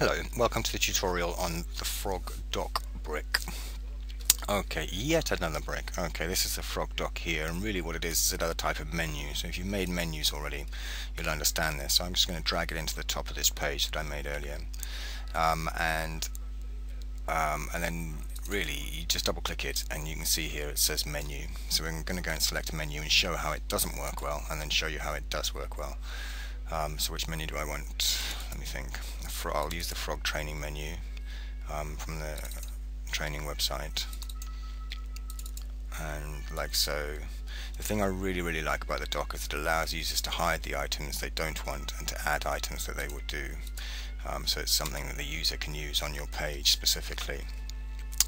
Hello, welcome to the tutorial on the Frog Dock brick. Okay, yet another brick. Okay, this is the Frog Dock here, and really what it is is another type of menu. So if you've made menus already, you'll understand this. So I'm just going to drag it into the top of this page that I made earlier. Um, and um, and then really you just double click it and you can see here it says menu. So we're going to go and select menu and show how it doesn't work well, and then show you how it does work well. Um, so which menu do I want? Let me think. I'll use the frog training menu um, from the training website. And like so the thing I really really like about the dock is it allows users to hide the items they don't want and to add items that they would do. Um, so it's something that the user can use on your page specifically.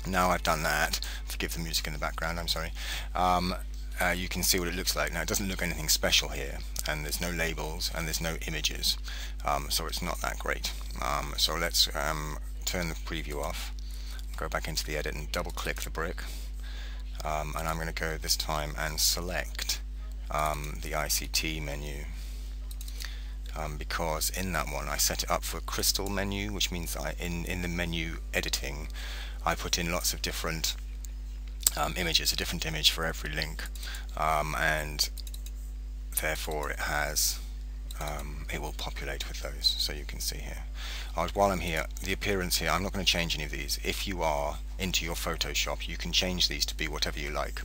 Now I've done that. Forgive the music in the background I'm sorry. Um, uh, you can see what it looks like. Now it doesn't look anything special here and there's no labels and there's no images um, so it's not that great. Um, so let's um, turn the preview off, go back into the edit and double click the brick um, and I'm going to go this time and select um, the ICT menu um, because in that one I set it up for a crystal menu which means I in, in the menu editing I put in lots of different um, images, a different image for every link um, and therefore it has um, it will populate with those so you can see here. Uh, while I'm here the appearance here I'm not going to change any of these. If you are into your Photoshop you can change these to be whatever you like.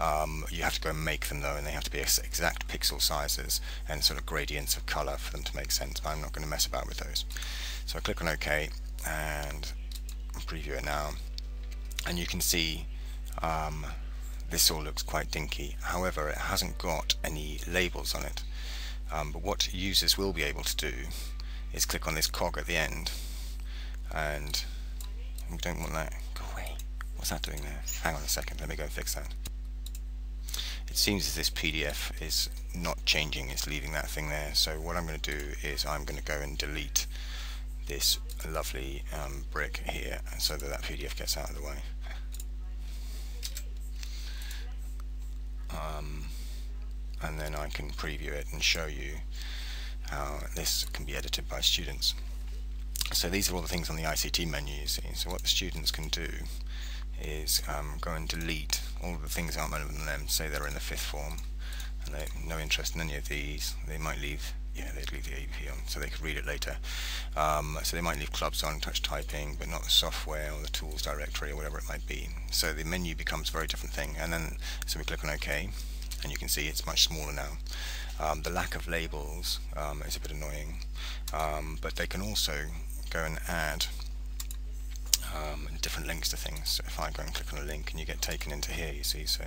Um, you have to go and make them though and they have to be exact pixel sizes and sort of gradients of color for them to make sense but I'm not going to mess about with those. So I click on OK and preview it now. And you can see um, this all looks quite dinky. However it hasn't got any labels on it. Um, but what users will be able to do is click on this cog at the end. And we don't want that. Go away. What's that doing there? Hang on a second. Let me go and fix that. It seems as this PDF is not changing. It's leaving that thing there. So what I'm going to do is I'm going to go and delete this lovely um, brick here so that that PDF gets out of the way um, and then I can preview it and show you how this can be edited by students. So these are all the things on the ICT menu you see. So what the students can do is um, go and delete all of the things that aren't relevant to them, say they're in the fifth form and they have no interest in any of these, they might leave yeah, they'd leave the AP on so they could read it later. Um, so they might leave clubs on, touch typing, but not the software or the tools directory or whatever it might be. So the menu becomes a very different thing. And then, so we click on OK, and you can see it's much smaller now. Um, the lack of labels um, is a bit annoying, um, but they can also go and add um, different links to things. So if I go and click on a link and you get taken into here, you see, so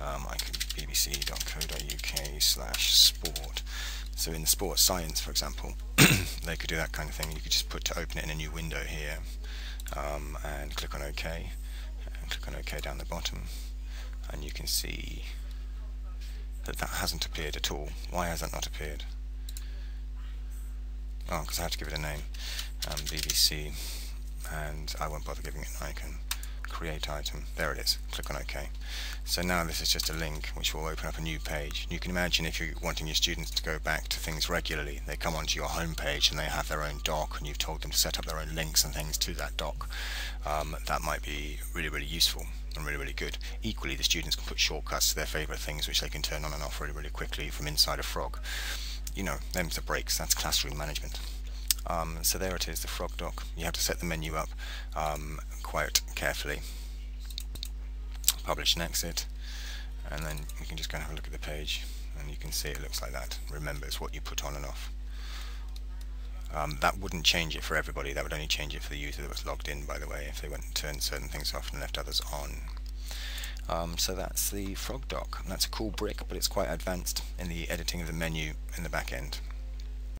um, I could bbc.co.uk slash sport so in the sports science, for example, they could do that kind of thing. You could just put to open it in a new window here and click on OK and click on OK down the bottom and you can see that that hasn't appeared at all. Why has that not appeared? Oh, because I have to give it a name. Um, BBC and I won't bother giving it an icon create item. There it is. Click on OK. So now this is just a link which will open up a new page. You can imagine if you're wanting your students to go back to things regularly, they come onto your home page and they have their own dock and you've told them to set up their own links and things to that dock. Um, that might be really, really useful and really, really good. Equally, the students can put shortcuts to their favourite things which they can turn on and off really, really quickly from inside a frog. You know, them's the breaks. That's classroom management. Um, so there it is, the frog dock. You have to set the menu up um, quite carefully. Publish and exit, and then you can just go and have a look at the page, and you can see it looks like that. Remembers what you put on and off. Um, that wouldn't change it for everybody, that would only change it for the user that was logged in by the way, if they went and turned certain things off and left others on. Um, so that's the frog dock. That's a cool brick, but it's quite advanced in the editing of the menu in the back end.